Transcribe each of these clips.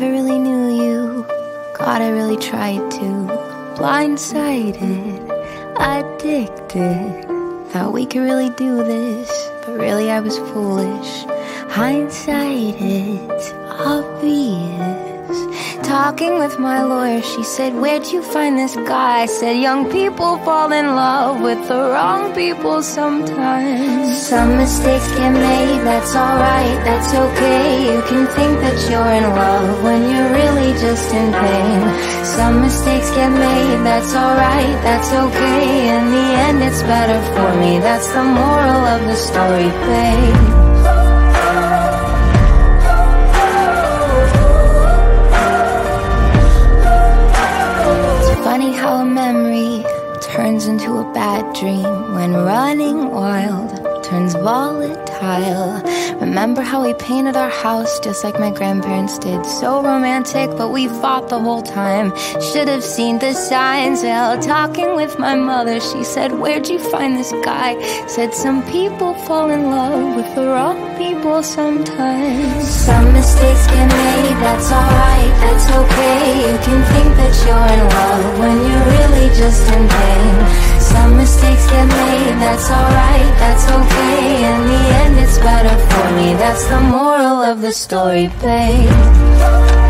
never really knew you. God, I really tried to. Blindsided, addicted. Thought we could really do this, but really I was foolish. Hindsight, it's obvious. Talking with my lawyer, she said, Where'd you find this guy? I said, Young people fall in love with the wrong people sometimes. Some mistakes get made, that's alright, that's okay. You can think that you're in love when you're really just in pain. Some mistakes get made, that's alright, that's okay. In the end, it's better for me, that's the moral of the story, babe. Memory turns into a bad dream when running wild turns volatile. Remember how we painted our house just like my grandparents did? So romantic, but we fought the whole time. Should have seen the signs. Well, talking with my mother, she said, Where'd you find this guy? Said, Some people fall in love with the wrong people sometimes. Some mistakes get made, that's alright, that's okay. You can think that you're in love when you're really just in pain. Some mistakes get made, that's alright, that's okay. In the end, it's better for me. That's the moral of the story, babe.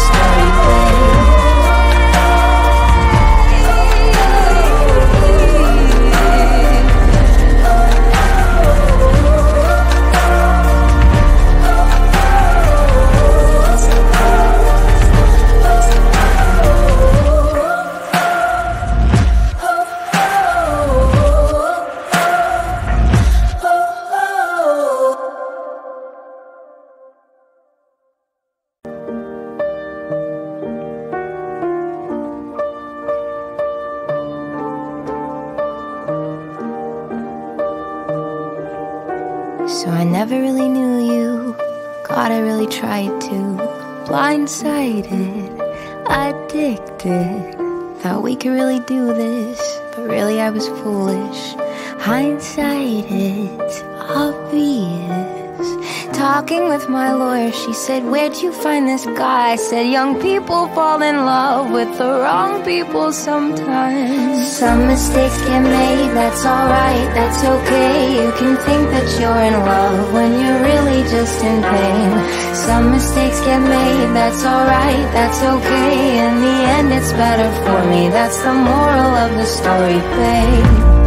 of the tried to. Blindsided, addicted. Thought we could really do this, but really I was foolish. Hindsight, it's obvious. Talking with my lawyer, she said, Where'd you find this guy? I said, Young people fall in love with the wrong people sometimes. Some mistakes get made, that's alright, that's okay. You can think that you're in love when you're just in pain. Some mistakes get made, that's alright, that's okay. In the end, it's better for me, that's the moral of the story, babe.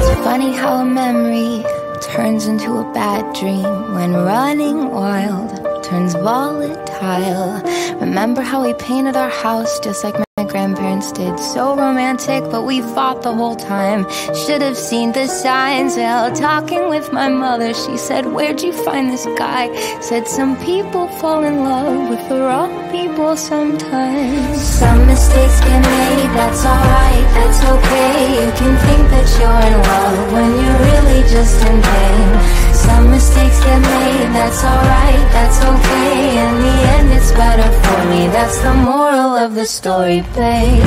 It's funny how a memory turns into a bad dream when running wild turns volatile. Remember how we painted our house just like grandparents did? So romantic, but we fought the whole time. Should have seen the signs. Well, talking with my mother, she said, Where'd you find this guy? Said, Some people fall in love with the wrong people sometimes. Some mistakes get made, that's alright, that's okay. You can think that you're in love when you're really just in pain. Some mistakes get made, that's alright, that's okay. In the end, it's better for me, that's the moral of the story, babe.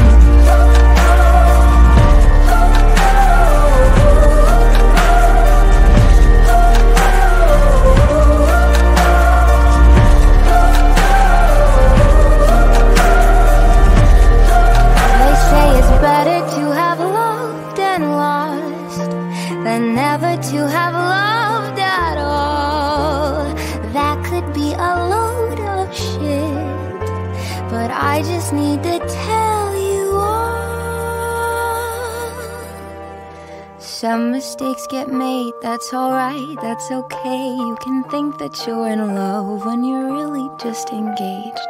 Some mistakes get made, that's alright, that's okay. You can think that you're in love when you're really just engaged.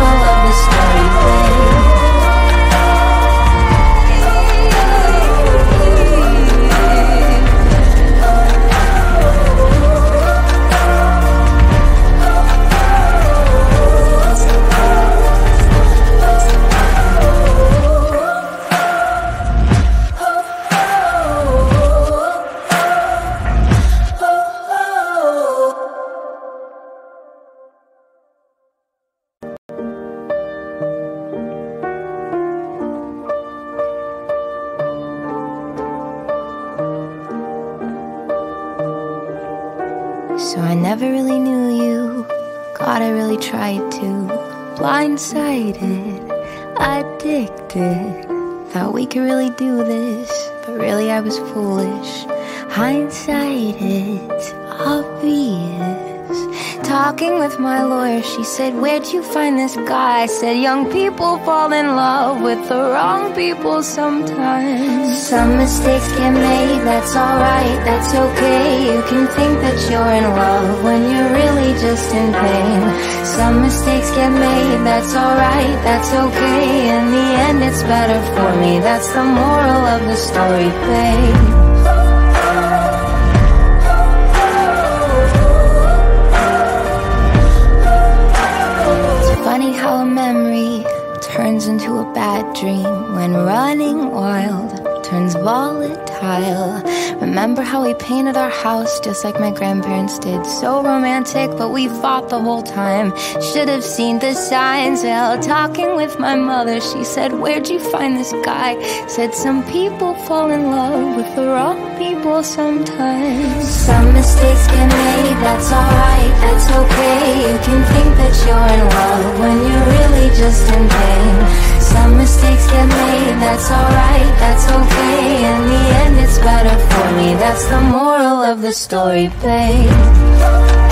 Thought we could really do this, but really I was foolish. Hindsight. Talking with my lawyer, she said, Where'd you find this guy? I said, Young people fall in love with the wrong people sometimes. Some mistakes get made, that's alright, that's okay. You can think that you're in love when you're really just in pain. Some mistakes get made, that's alright, that's okay. In the end, it's better for me, that's the moral of the story, babe. Turns into a bad dream when running wild turns volatile. Remember how we painted our house just like my grandparents did? So romantic, but we fought the whole time. Should have seen the signs. Well, talking with my mother, she said, Where'd you find this guy? Said, Some people fall in love with the wrong people sometimes. Some mistakes get made, that's alright, that's okay. You can think that you're in love when you're really just in pain. Some mistakes get made, that's alright, that's okay. In the end, it's better for me, that's the moral of the story, babe.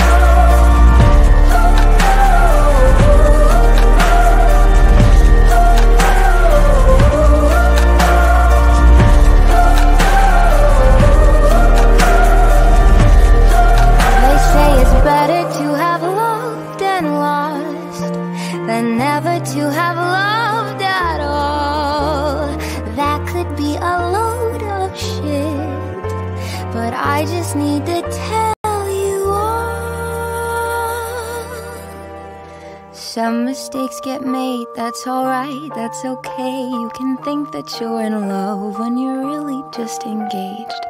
Some mistakes get made, that's alright, that's okay. You can think that you're in love when you're really just engaged.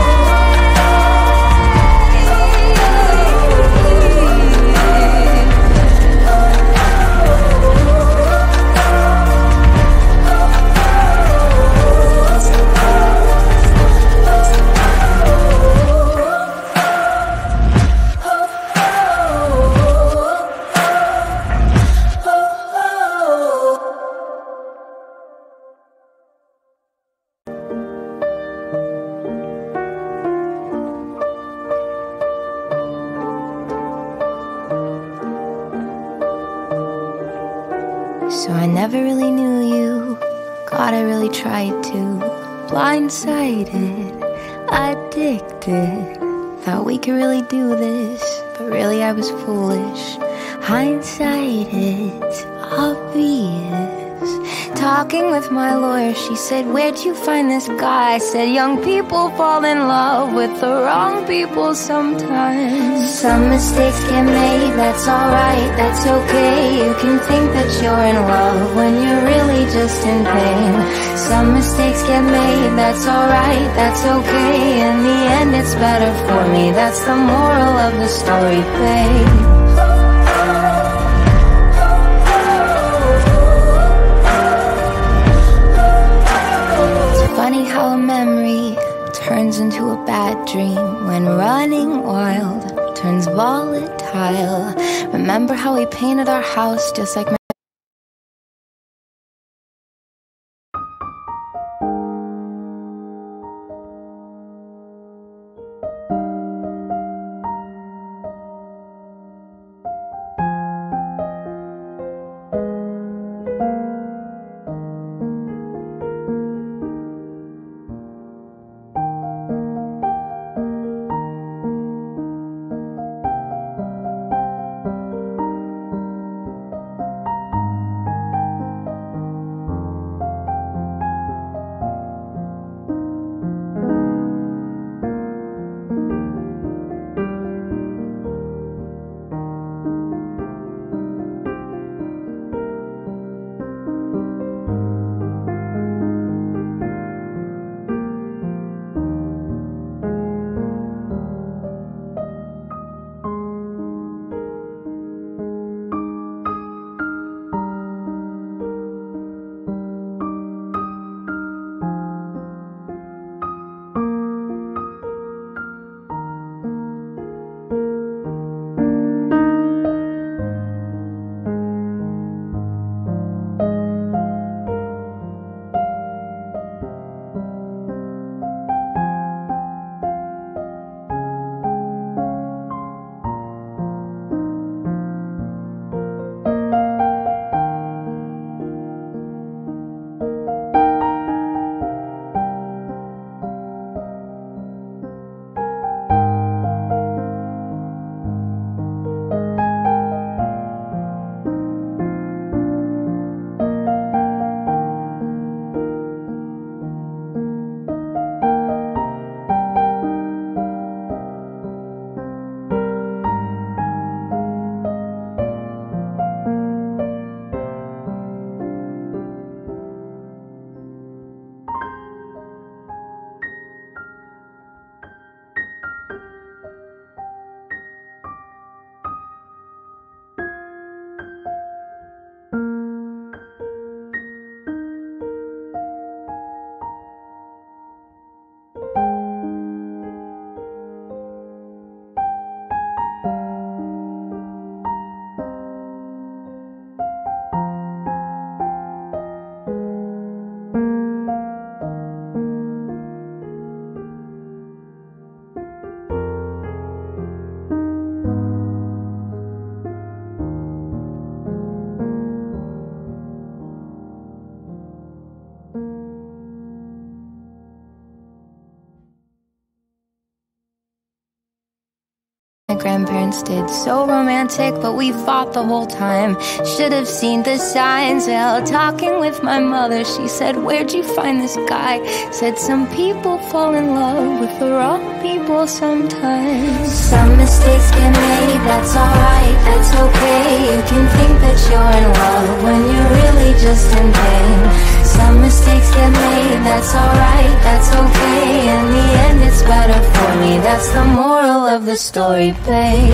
Blindsided, addicted. Thought we could really do this, but really I was foolish. Hindsight, talking with my lawyer. She said, Where'd you find this guy? I said, Young people fall in love with the wrong people sometimes. Some mistakes get made, that's alright, that's okay. You can think that you're in love when you're really just in pain. Some mistakes get made, that's alright, that's okay. In the end, it's better for me. That's the moral of the story, babe. Memory turns into a bad dream when running wild turns volatile. Remember how we painted our house just like. Grandparents did. So romantic, but we fought the whole time. Should have seen the signs. Well, talking with my mother, she said, Where'd you find this guy? Said, Some people fall in love with the wrong people sometimes. Some mistakes get made, that's alright, that's okay. You can think that you're in love when you're really just in pain. Mistakes get made, that's alright, that's okay. In the end, it's better for me. That's the moral of the story, babe.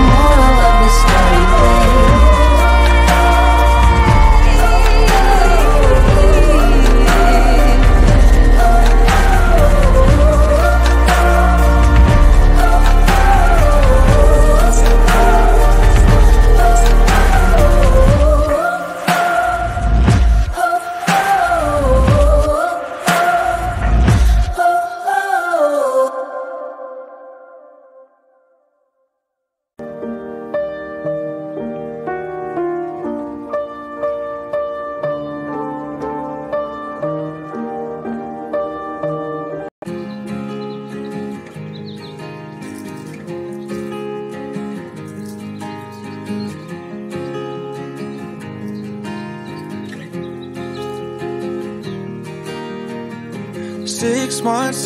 moral of the story,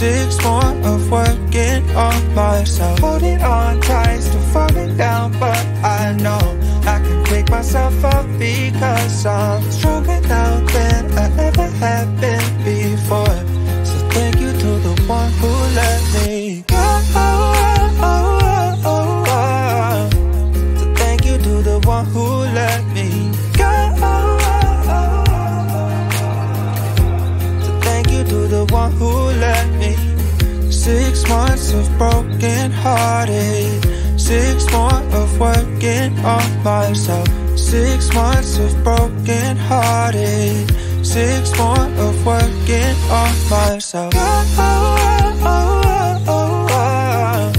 Six more of working on myself. Holding on tight, still falling down, but I know I can pick myself up because I'm stronger now than I ever have been Of broken hearted. Six more of working on myself. Six months of broken hearted. Six more of working on myself. Oh, oh, oh, oh, oh,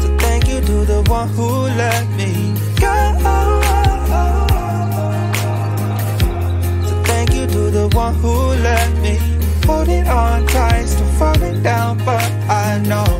So thank you to the one who let me go. So thank you to the one who let me holding on tight, still falling down, but I know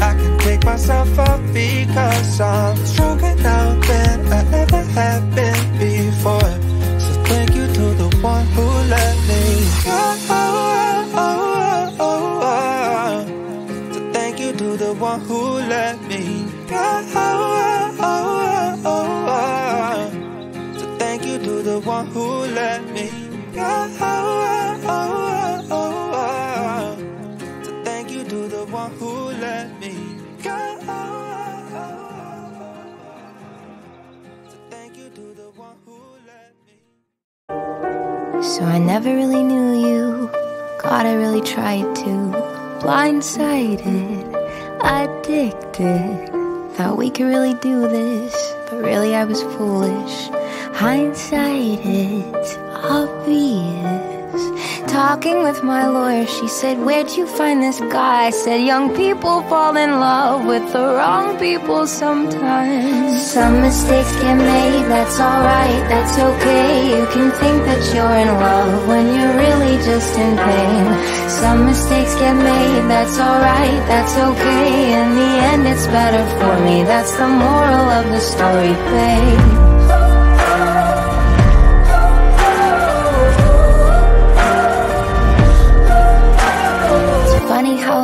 I can pick myself up because I'm stronger now than I ever have been before. So thank you to the one who let me go. So thank you to the one who let me go. So I never really knew you. God, I really tried to. Blindsided, addicted. Thought we could really do this, but really I was foolish. Hindsight, it's obvious. Talking with my lawyer, she said, Where'd you find this guy? I said, Young people fall in love with the wrong people sometimes. Some mistakes get made, that's alright, that's okay. You can think that you're in love when you're really just in pain. Some mistakes get made, that's alright, that's okay. In the end, it's better for me. That's the moral of the story, babe.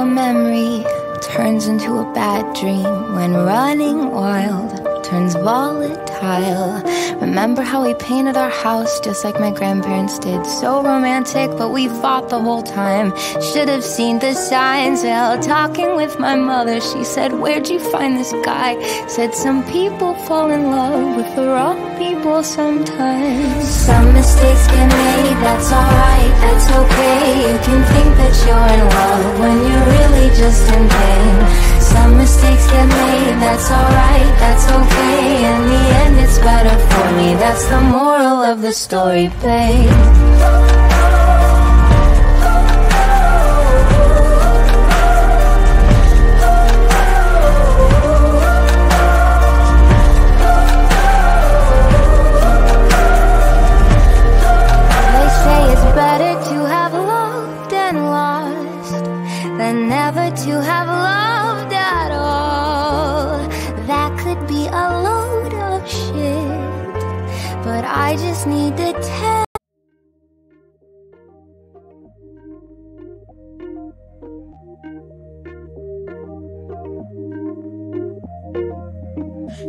A memory turns into a bad dream when running wild turns volatile. Remember how we painted our house just like my grandparents did? So romantic, but we fought the whole time. Should have seen the signs. Well, talking with my mother, she said, Where'd you find this guy? Said, Some people fall in love with the wrong people sometimes. Some mistakes get made, that's alright, that's okay. You can think that you're in love when you're really just in pain. Some mistakes get made, that's alright, that's okay. In the end it's better for me, that's the moral of the story, babe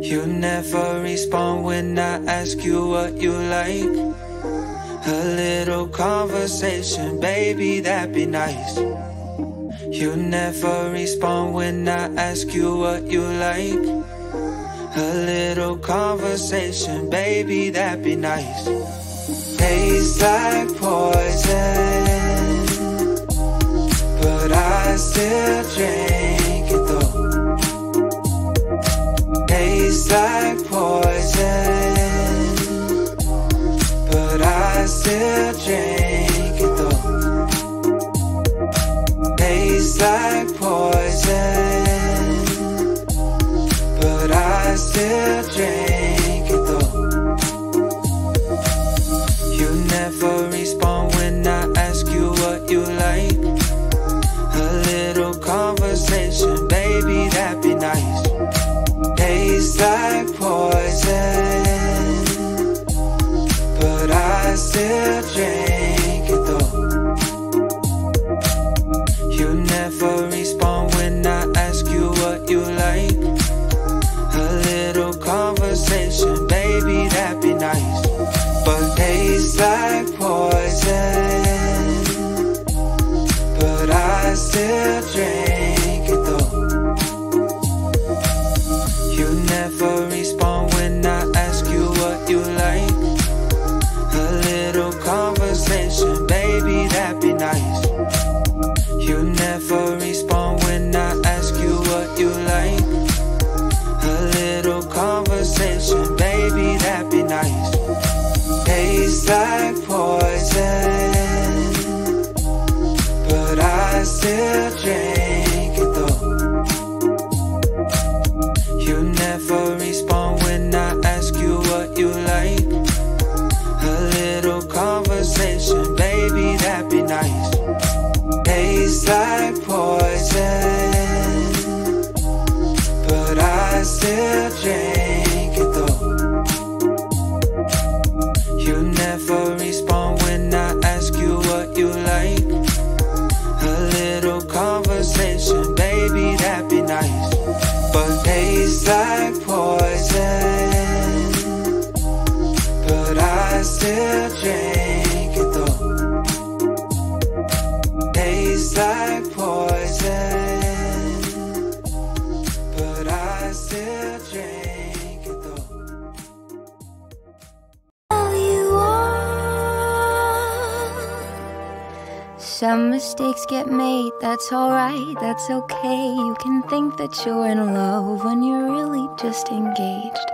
You never respond when I ask you what you like. A little conversation, baby, that'd be nice. You never respond when I ask you what you like. A little conversation, baby, that'd be nice. Tastes like poison, but I still drink Some mistakes get made, that's alright, that's okay. You can think that you're in love when you're really just engaged.